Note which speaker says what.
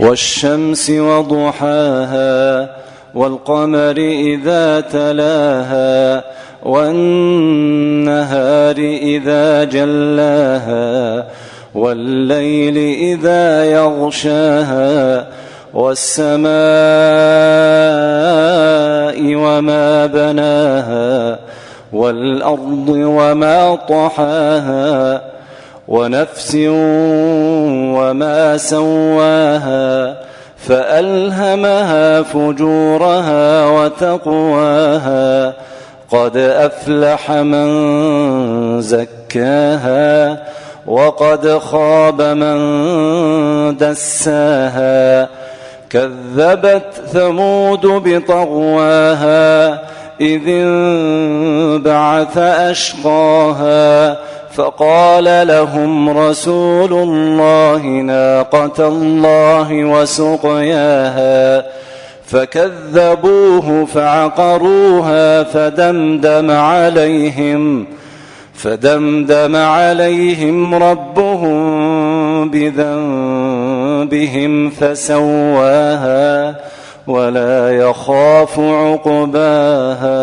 Speaker 1: والشمس وضحاها والقمر إذا تلاها والنهار إذا جلاها والليل إذا يغشاها والسماء وما بناها والأرض وما طحاها ونفس وما سواها فألهمها فجورها وتقواها قد أفلح من زكاها وقد خاب من دساها كذبت ثمود بطغواها إذ انبعث أشقاها فقال لهم رسول الله ناقة الله وسقياها فكذبوه فعقروها فدمدم عليهم فدمدم عليهم ربهم بذنبهم فسواها ولا يخاف عقباها.